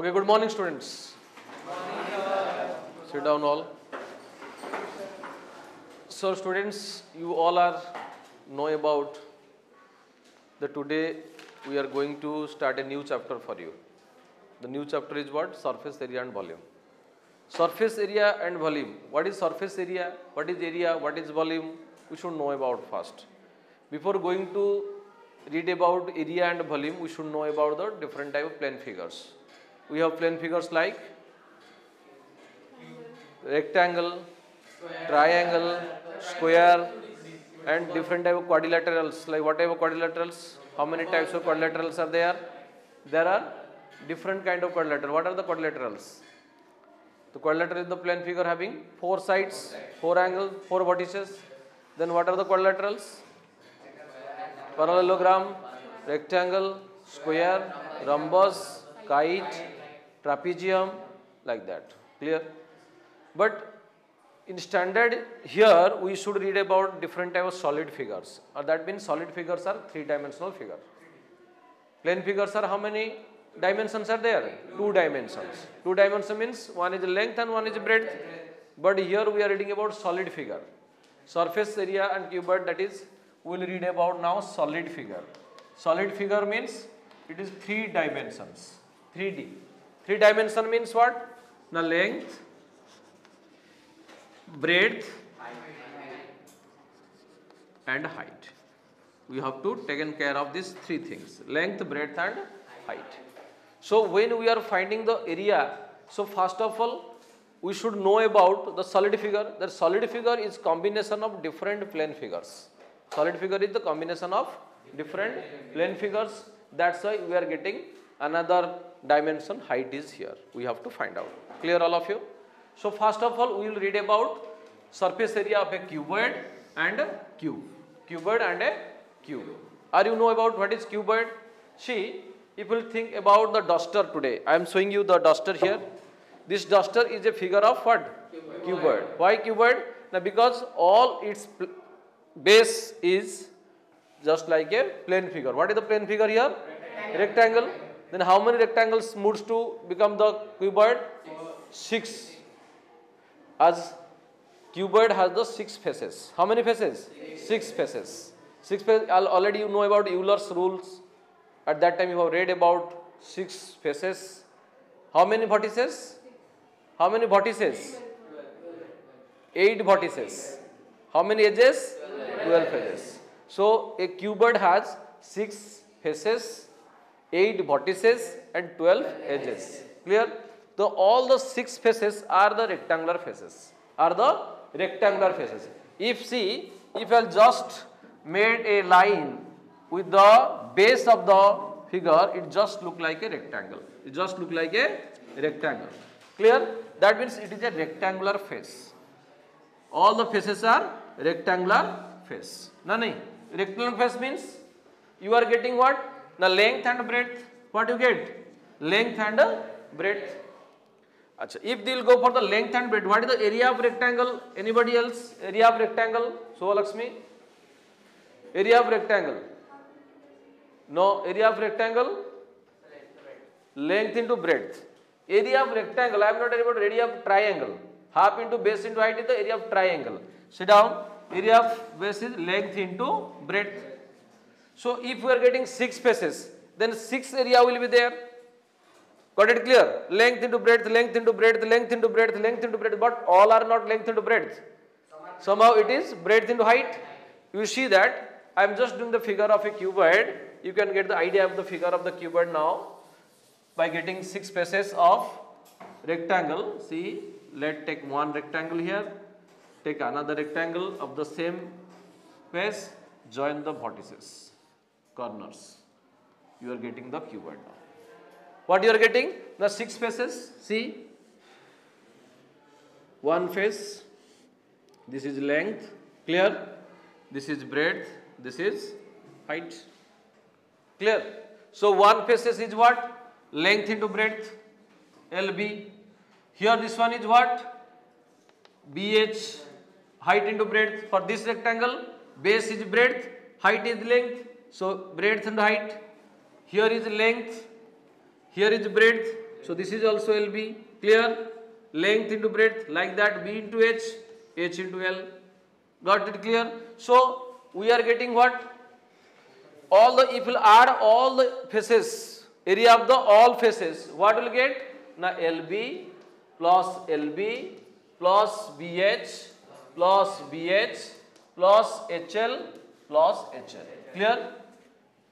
Okay, good morning students. Sit down all. So students, you all are know about that today we are going to start a new chapter for you. The new chapter is what? Surface area and volume. Surface area and volume. What is surface area? What is area? What is volume? We should know about first. Before going to read about area and volume, we should know about the different type of plane figures. We have plane figures like rectangle, triangle, square and different type of quadrilaterals like what type of quadrilaterals? How many types of quadrilaterals are there? There are different kind of quadrilateral. What are the quadrilaterals? The quadrilateral is the plane figure having four sides, four angles, four vertices. Then what are the quadrilaterals? Parallelogram, rectangle, square, rhombus, kite, trapezium, like that. Clear? But in standard here we should read about different type of solid figures. Or that means solid figures are three dimensional figure. Plane figures are how many dimensions are there? Two dimensions. Two dimension means one is length and one is breadth. But here we are reading about solid figure. Surface area and cuboid that is we will read about now solid figure. Solid figure means it is three dimensions. 3D. Three dimension means what? The length, breadth and height. We have to taken care of these three things length, breadth and height. So when we are finding the area, so first of all we should know about the solid figure. The solid figure is combination of different plane figures. Solid figure is the combination of different plane figures. That's why we are getting another dimension height is here. We have to find out. Clear all of you? So first of all we will read about surface area of a cuboid and a cube. Cuboid and a cube. Are you know about what is cuboid? See, if you think about the duster today, I am showing you the duster here. This duster is a figure of what? Cuboid. cuboid. Why cuboid? Now because all its base is just like a plane figure. What is the plane figure here? Rectangle. Rectangle. Then how many rectangles moves to become the cuboid? Six. As cuboid has the six faces. How many faces? Six, six faces. Six faces. Already you know about Euler's rules. At that time you have read about six faces. How many vertices? How many vertices? Eight vertices. How many edges? Twelve edges. So a cuboid has six faces, eight vertices and twelve edges. Clear? So all the six faces are the rectangular faces. Are the rectangular faces. If see, if I just made a line with the base of the figure, it just look like a rectangle. It just look like a rectangle. Clear? That means it is a rectangular face. All the faces are rectangular face. No, no. Rectangular face means you are getting what? The length and breadth. What you get? Length and breadth. Achha, if they will go for the length and breadth, what is the area of rectangle? Anybody else? Area of rectangle? So Lakshmi? Area of rectangle. No, area of rectangle? Length into breadth. Area of rectangle, I am not about area of triangle. Half into base into height is the area of triangle. Sit down. Area of base is length into breadth. So if we are getting six faces, then six area will be there. Got it clear? Length into breadth, length into breadth, length into breadth, length into breadth, but all are not length into breadth. Somehow it is breadth into height. You see that I am just doing the figure of a cuboid. You can get the idea of the figure of the cuboid now by getting six faces of rectangle. See, let take one rectangle here, take another rectangle of the same face, join the vertices, corners. You are getting the cuboid now. What you are getting? The six faces. See, one face. This is length. Clear? This is breadth. This is height. Clear? So one faces is what? Length into breadth. LB. Here this one is what? BH. Height into breadth. For this rectangle, base is breadth, height is length. So breadth and height. Here is length, here is breadth, So this is also LB. Clear? Length into breadth like that B into H, H into L. Got it clear? So we are getting what? All the if we add all the faces, area of the all faces, what will get? Now LB plus LB plus BH plus BH plus HL plus HL. Clear?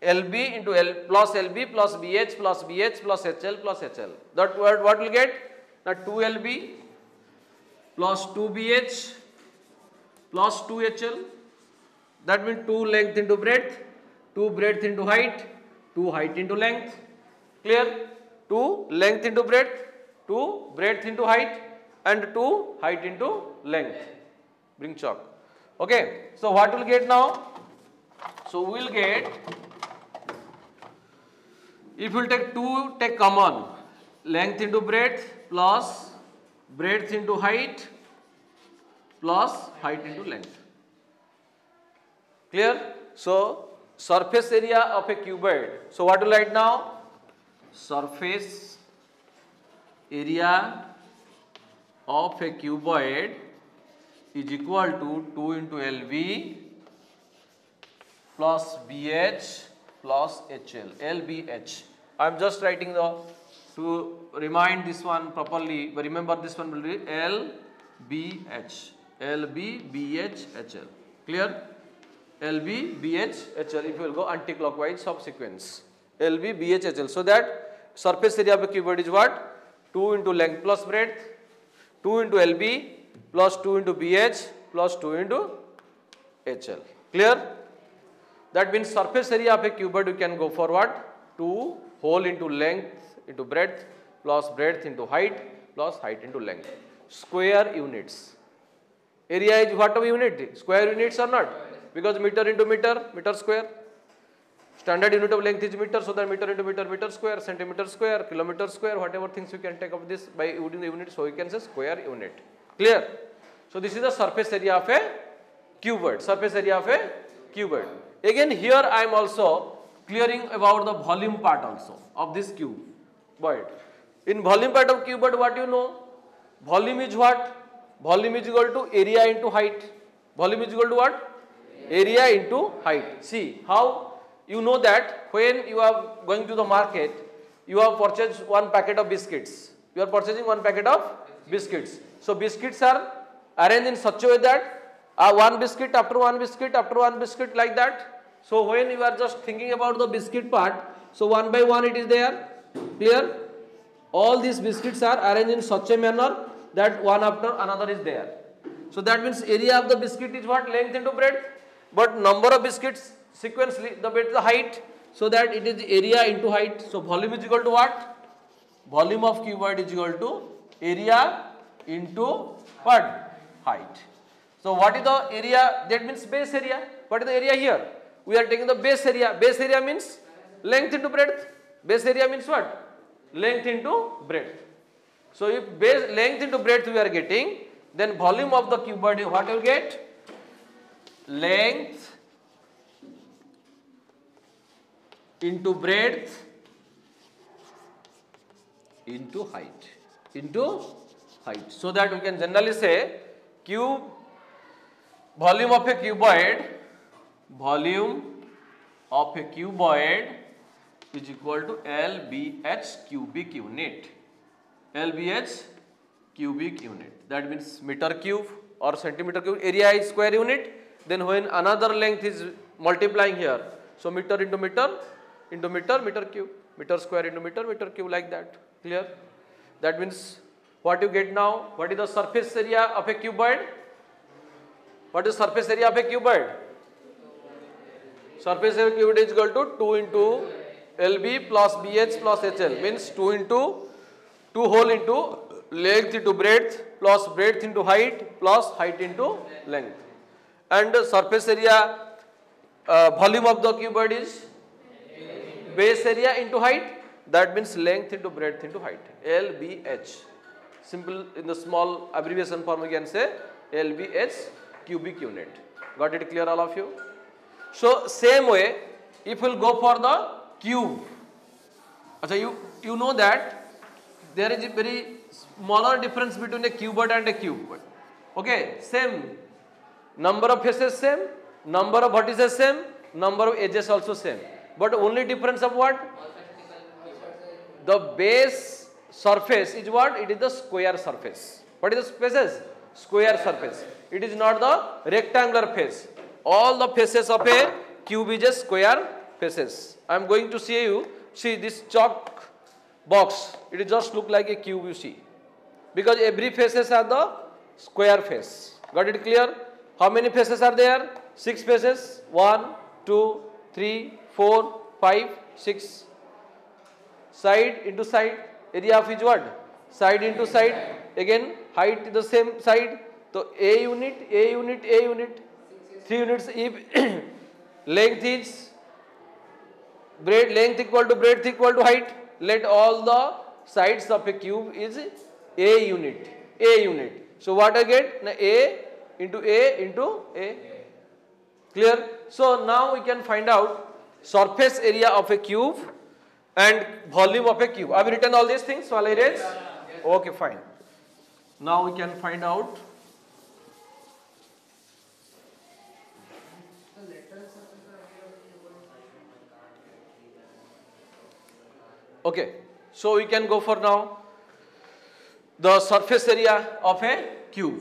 LB into L plus LB plus BH plus BH plus HL plus HL. That word what will get? Now 2LB plus 2BH plus 2HL. That means 2 length into breadth, 2 breadth into height, 2 height into length. Clear? 2 length into breadth, 2 breadth into height and 2 height into length. Bring chalk. Okay. So what will get now? So we will get if you take 2 take common length into breadth plus breadth into height plus height into length. Clear? So surface area of a cuboid. So what will write now? Surface area of a cuboid is equal to 2 into LB plus BH plus HL, LBH. I am just writing the, to remind this one properly, remember this one will be LBH, LB, HL. Clear? LB, HL if you will go anti-clockwise subsequence. LB, HL. So that surface area of a cuboid is what? 2 into length plus breadth, 2 into LB plus 2 into BH plus 2 into HL. Clear? That means surface area of a cuboid you can go for what? 2 whole into length into breadth plus breadth into height plus height into length. Square units. Area is what of unit? Square units or not? Because meter into meter, meter square. Standard unit of length is meter, so that meter into meter, meter square, centimeter square, kilometer square, whatever things you can take of this by using the unit, so you can say square unit. Clear? So this is the surface area of a cuboid, surface area of a cuboid. Again here I am also clearing about the volume part also of this cuboid. In volume part of cuboid what you know? Volume is what? Volume is equal to area into height. Volume is equal to what? Area into height. See how you know that when you are going to the market, you have purchased one packet of biscuits. You are purchasing one packet of biscuits. So biscuits are arranged in such a way that uh, one biscuit after one biscuit after one biscuit like that. So when you are just thinking about the biscuit part, so one by one it is there, clear? All these biscuits are arranged in such a manner that one after another is there. So that means area of the biscuit is what length into breadth, but number of biscuits sequentially the breadth the height, so that it is area into height. So volume is equal to what? Volume of cuboid is equal to area into what? Height. So what is the area? That means base area. What is the area here? We are taking the base area. Base area means length into breadth. Base area means what? Length into breadth. So if base length into breadth we are getting, then volume of the cuboid what you get? Length into breadth into height into height. So that we can generally say cube volume of a cuboid volume of a cuboid is equal to LBH cubic unit LBH cubic unit that means meter cube or centimeter cube area is square unit then when another length is multiplying here so meter into meter into meter meter cube meter square into meter meter cube like that clear that means what you get now what is the surface area of a cuboid what is surface area of a cuboid? Surface area a is equal to 2 into LB plus BH plus HL means 2 into 2 whole into length into breadth plus breadth into height plus height into length. And surface area uh, volume of the cuboid is base area into height that means length into breadth into height LBH. Simple in the small abbreviation form we can say LBH cubic unit. Got it clear all of you? So same way if we'll go for the cube. Achha, you, you know that there is a very smaller difference between a cuboid and a cube. Okay, same number of faces same, number of vertices same, number of edges also same. But only difference of what? The base surface is what? It is the square surface. What is the faces? Square surface. It is not the rectangular face. All the faces of a cube is a square faces. I am going to see you. See this chalk box. It just look like a cube you see. Because every faces are the square face. Got it clear? How many faces are there? Six faces. One, two, three, four, five, six. Side into side. Area of each word. Side into side. Again, height the same side. So A unit, A unit, A unit. Three units. If length is breadth length equal to breadth equal to height. Let all the sides of a cube is A unit. A unit. So what I get? Now A into A into A. Clear? So now we can find out surface area of a cube and volume of a cube. I have written all these things. So I'll erase. Okay, fine. Now we can find out Okay, so we can go for now the surface area of a cube.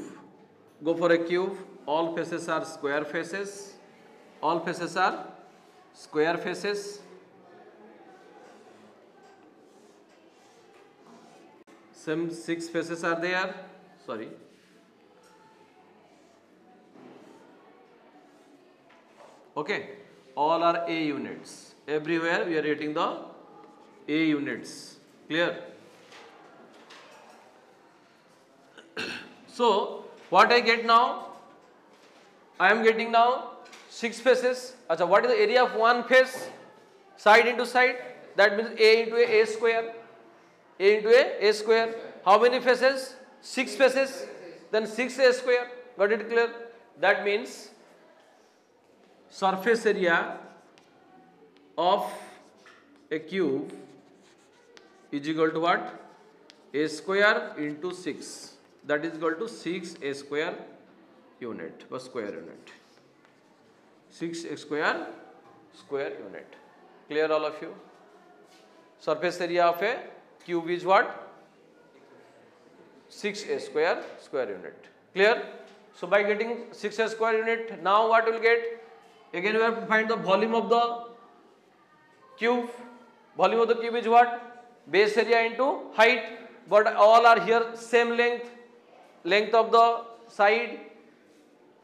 Go for a cube. All faces are square faces. All faces are square faces. Some six faces are there. Sorry. Okay. All are A units. Everywhere we are getting the A units. Clear? So, what I get now? I am getting now 6 faces. Achha, what is the area of one face? Side into side. That means A into A, A square. A into A, A square. How many faces? 6 faces. Then 6 A square. Got it clear? That means surface area of a cube is equal to what? A square into 6 that is equal to 6 a square unit per square unit. 6 a square square unit. Clear all of you? Surface area of a cube is what? 6 a square square unit. Clear? So by getting 6 a square unit now what will get? Again we have to find the volume of the cube. Volume of the cube is what base area into height but all are here same length length of the side.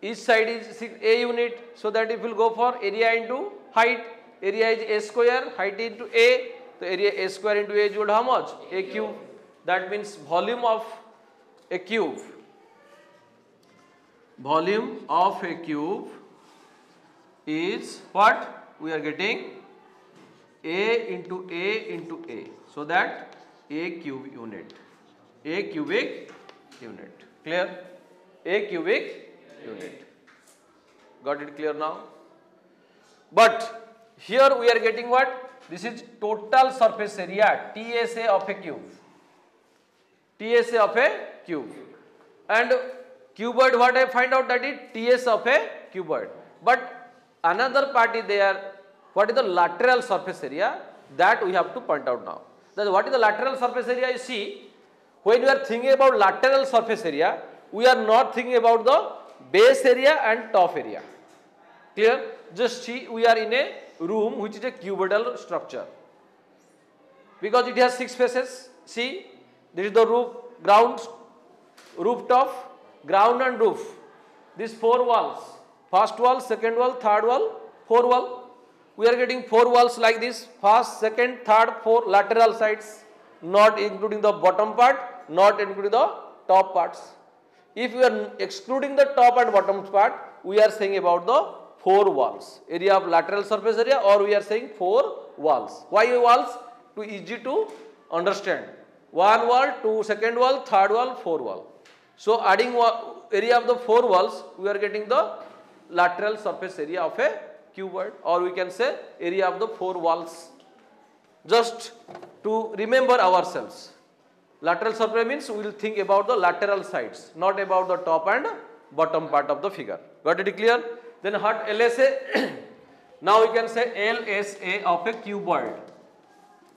Each side is a unit so that if you go for area into height area is a square height into a so area a square into a is equal to how much? A cube. That means volume of a cube. Volume of a cube is what we are getting? A into a into a so that a cube unit a cubic unit Clear? A cubic unit. Got it clear now? But here we are getting what? This is total surface area TSA of a cube. TSA of a cube. And cuboid what I find out that is TS of a cuboid. But another part is there. What is the lateral surface area? That we have to point out now. That what is the lateral surface area you see? When you are thinking about lateral surface area, we are not thinking about the base area and top area. Clear? Just see, we are in a room which is a cuboidal structure. Because it has six faces. See, this is the roof, ground, rooftop, ground and roof. These four walls. First wall, second wall, third wall, four wall. We are getting four walls like this. First, second, third, four lateral sides. Not including the bottom part not including the top parts. If we are excluding the top and bottom part, we are saying about the four walls, area of lateral surface area or we are saying four walls. Why walls? To easy to understand. One wall, two second wall, third wall, four wall. So adding area of the four walls, we are getting the lateral surface area of a cuboid or we can say area of the four walls. Just to remember ourselves Lateral surface means we will think about the lateral sides, not about the top and bottom part of the figure. Got it clear? Then what LSA? now we can say LSA of a cuboid.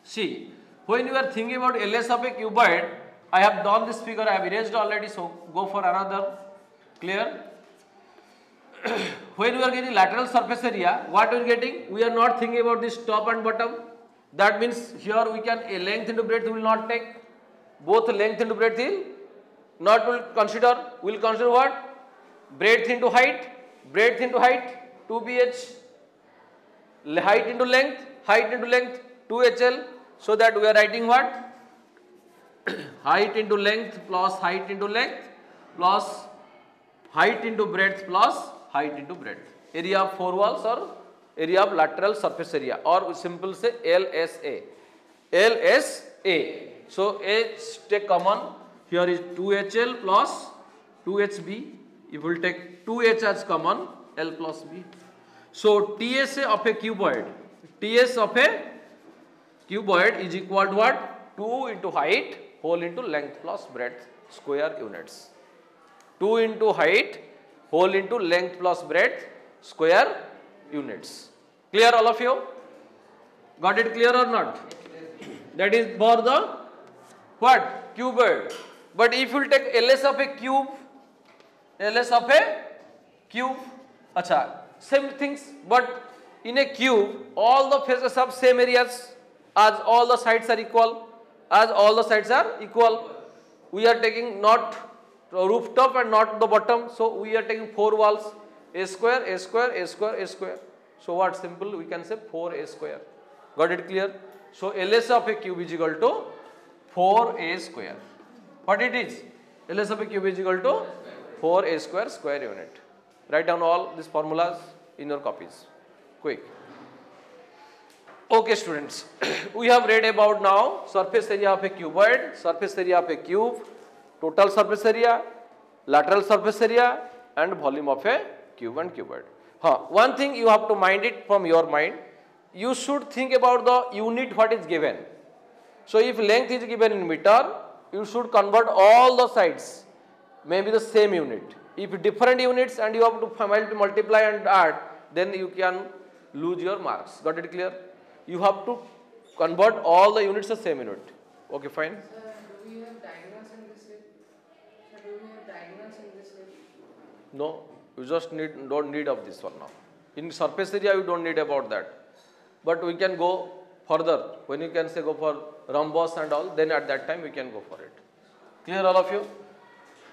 See, when you are thinking about LS of a cuboid, I have done this figure, I have erased already, so go for another. Clear? when we are getting lateral surface area, what we are getting? We are not thinking about this top and bottom. That means here we can a length into breadth will not take. Both length into breadth will not will consider. We will consider what? Breadth into height, breadth into height, 2bh, height into length, height into length, 2hl. So that we are writing what? height into length plus height into length plus height into breadth plus height into breadth. Area of four walls or area of lateral surface area or simple say LSA. LSA. So H take common here is 2HL plus 2HB. You will take 2H as common L plus B. So TSA of a cuboid. TS of a cuboid is equal to what? 2 into height whole into length plus breadth square units. 2 into height whole into length plus breadth square units. Clear all of you? Got it clear or not? That is for the what? Cuboid. But if you take LS of a cube, LS of a cube, acha, same things, but in a cube, all the faces have same areas as all the sides are equal, as all the sides are equal. We are taking not rooftop and not the bottom, so we are taking four walls, a square, a square, a square, a square. So what simple we can say 4a square. Got it clear? So LS of a cube is equal to 4a square. What it is? LS of a cube is equal to 4a square square unit. Write down all these formulas in your copies. Quick. Okay students, we have read about now surface area of a cuboid, surface area of a cube, total surface area, lateral surface area and volume of a cube and cuboid. Huh. One thing you have to mind it from your mind, you should think about the unit what is given. So if length is given in meter, you should convert all the sides, maybe the same unit. If different units and you have to multiply and add, then you can lose your marks. Got it clear? You have to convert all the units the same unit. Okay, fine. do we have diagonals in this way? Sir, do we have diagonals in this way? No, you just need don't need of this one now. In surface area, you don't need about that. But we can go further. When you can say go for rhombus and all, then at that time we can go for it. Clear all of you?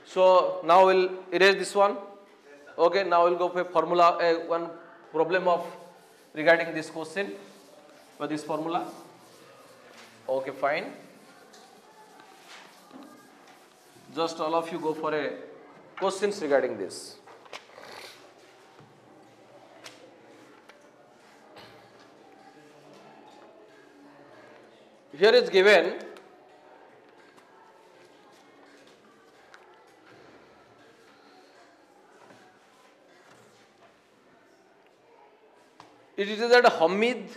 So now we'll erase this one. Okay, now we'll go for formula, uh, one problem of regarding this question for this formula. Okay, fine. Just all of you go for a questions regarding this. Here is given it is that Hamid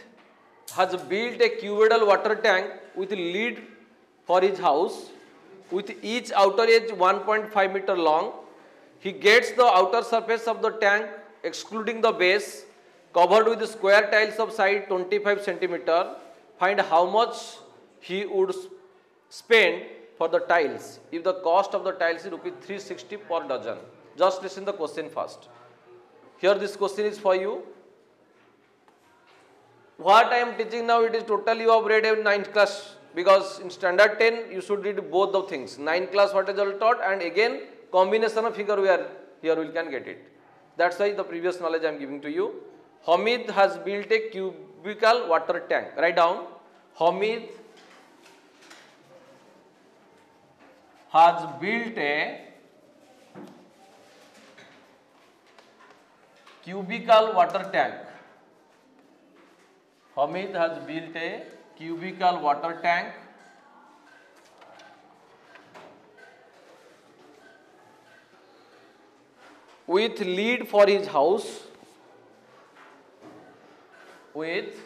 has built a cuboidal water tank with lid for his house with each outer edge 1.5 meter long. He gets the outer surface of the tank excluding the base covered with square tiles of side 25 centimeter. Find how much he would spend for the tiles if the cost of the tiles is rupees 360 per dozen. Just listen the question first. Here this question is for you. What I am teaching now it is totally you have read in 9th class because in standard 10 you should read both the things 9th class what is all taught and again combination of figure where here we can get it. That's why the previous knowledge I am giving to you. Hamid has built a cubical water tank. Write down Hamid has built a cubical water tank. Hamid has built a cubical water tank with lead for his house with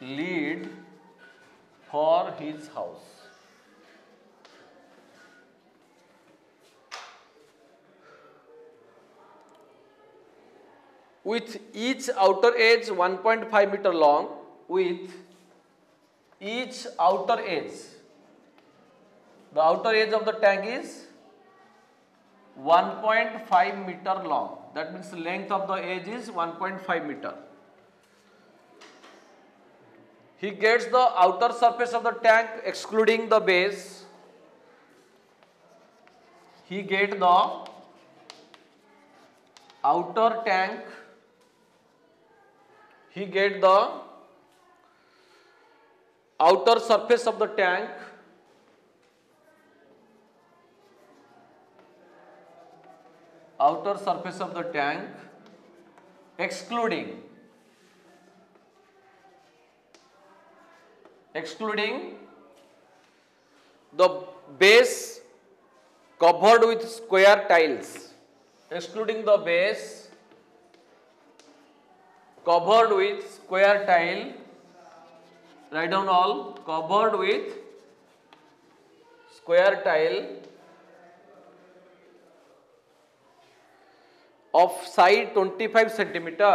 lead for his house. With each outer edge 1.5 meter long with each outer edge. The outer edge of the tank is 1.5 meter long. That means length of the edge is 1.5 meter. He gets the outer surface of the tank excluding the base. He get the outer tank. He get the outer surface of the tank outer surface of the tank excluding excluding the base covered with square tiles excluding the base covered with square tile write down all covered with square tile of side 25 centimeter.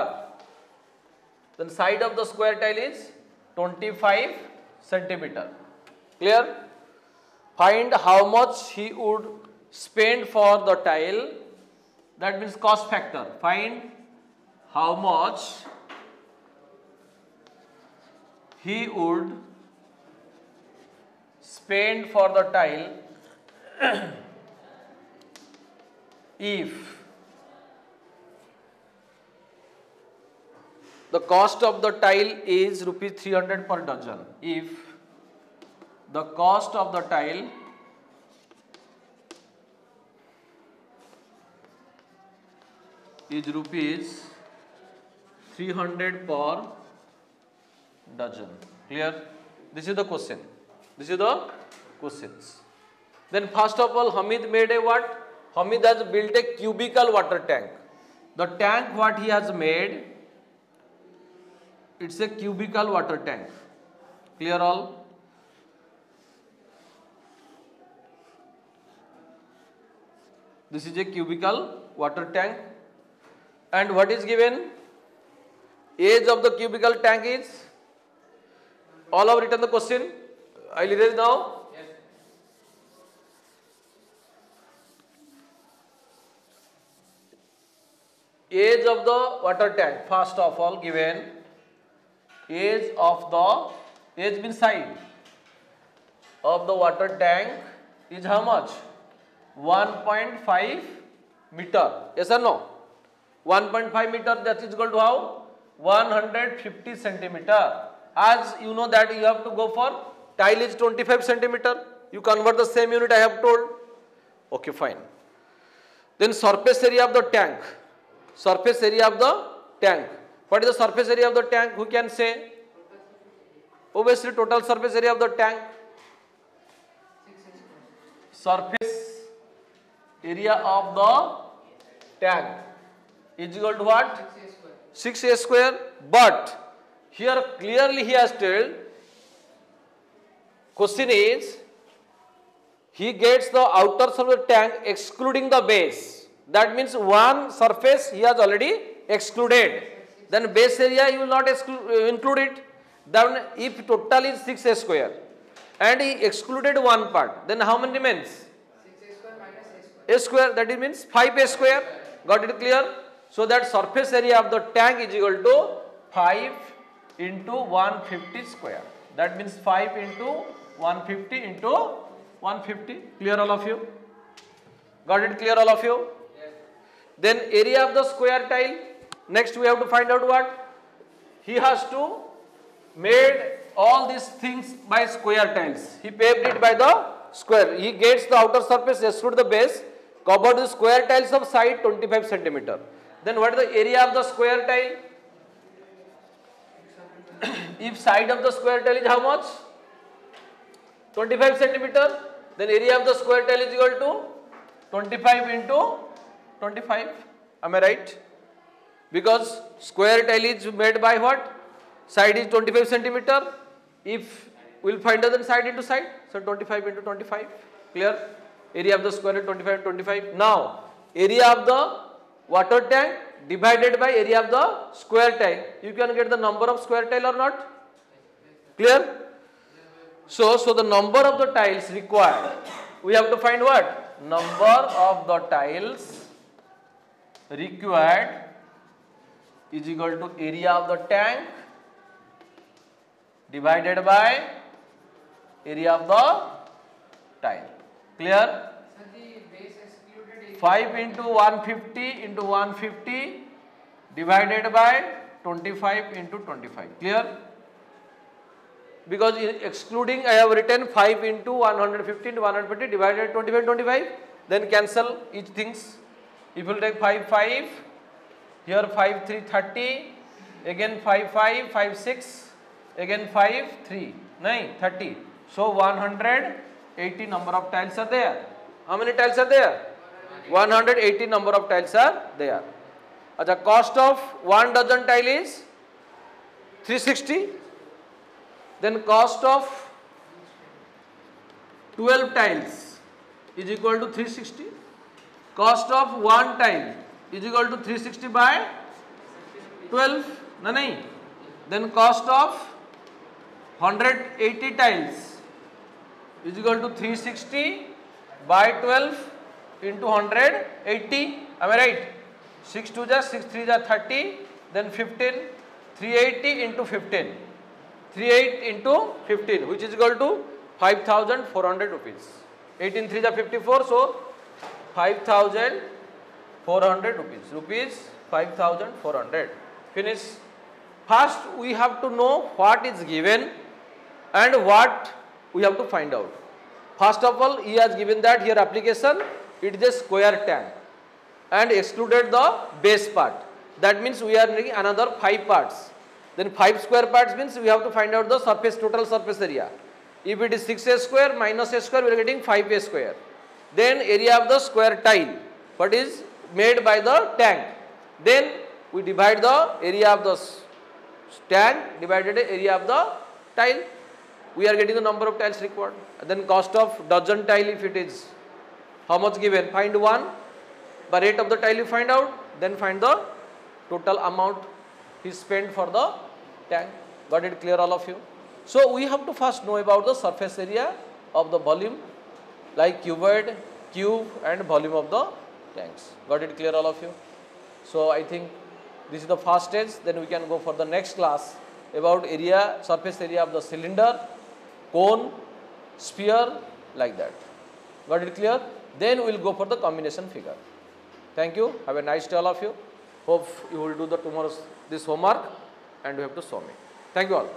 Then side of the square tile is 25 centimeter. Clear? Find how much he would spend for the tile. That means cost factor. Find how much he would spend for the tile. If the cost of the tile is rupees 300 per dozen. If the cost of the tile is rupees 300 per dozen. Clear? This is the question. This is the questions. Then first of all hamid made a what? Hamid has built a cubical water tank. The tank what he has made it's a cubical water tank. Clear all? This is a cubical water tank. And what is given? Age of the cubical tank is? All have written the question? I'll erase now. Age of the water tank. First of all given age of the age means side of the water tank is how much? 1.5 meter. Yes or no? 1.5 meter that is equal to how? 150 centimeter. As you know that you have to go for tile is 25 centimeter. You convert the same unit i have told. Okay fine. Then surface area of the tank. Surface area of the tank what is the surface area of the tank? Who can say? Obviously total surface area of the tank. Surface area of the tank is equal to what? 6a square. But here clearly he has told question is he gets the outer surface of the tank excluding the base. That means one surface he has already excluded then base area he will not exclude, uh, include it. Then if total is 6a square and he excluded one part then how many remains 6a square minus a square. a square that means 5a square. Got it clear? So that surface area of the tank is equal to 5 into 150 square. That means 5 into 150 into 150 clear all of you? Got it clear all of you? Yes. then area of the square tile next we have to find out what? He has to made all these things by square tiles. He paved it by the square. He gets the outer surface exclude the base covered with square tiles of side 25 centimeter. Then what is the area of the square tile? If side of the square tile is how much? 25 centimeter. Then area of the square tile is equal to 25 into 25 am i right because square tile is made by what side is 25 centimeter if we'll find the side into side so 25 into 25 clear area of the square is 25 and 25 now area of the water tank divided by area of the square tile. You can get the number of square tile or not? Clear? So, so the number of the tiles required, we have to find what? Number of the tiles required is equal to area of the tank divided by area of the tile. Clear? Excluded 5 into 150 into 150 divided by 25 into 25. Clear? Because excluding I have written 5 into 150 into 150 divided 25 25 then cancel each things. If you take 5 5 here 5 3 30 again 5 5 5 6 again 5 3 9 30 so 180 number of tiles are there. How many tiles are there? 180 number of tiles are there. The cost of one dozen tile is 360 then cost of 12 tiles is equal to 360 cost of one tile is equal to 360 by 12 no nahi then cost of 180 tiles is equal to 360 by 12 into 180 am i right? 6 2 ja 6 3 ja 30 then 15 380 into 15 38 into 15 which is equal to 5400 rupees. 18 3 ja 54 so 5400 rupees. Rupees 5400 finish. First we have to know what is given and what we have to find out. First of all he has given that here application. It is a square tank and excluded the base part. That means we are needing another 5 parts. Then 5 square parts means we have to find out the surface total surface area. If it is 6a square minus a square we are getting 5a square. Then area of the square tile. What is made by the tank. Then we divide the area of the tank divided by area of the tile. We are getting the number of tiles required. And then cost of dozen tile if it is how much given? Find one. By rate of the tile you find out then find the total amount he spent for the tank. Got it clear all of you? So we have to first know about the surface area of the volume like cuboid cube and volume of the tanks got it clear all of you? So i think this is the first stage then we can go for the next class about area surface area of the cylinder cone sphere like that. Got it clear? Then we will go for the combination figure. Thank you. Have a nice day all of you. Hope you will do the tomorrow's this homework and you have to show me. Thank you all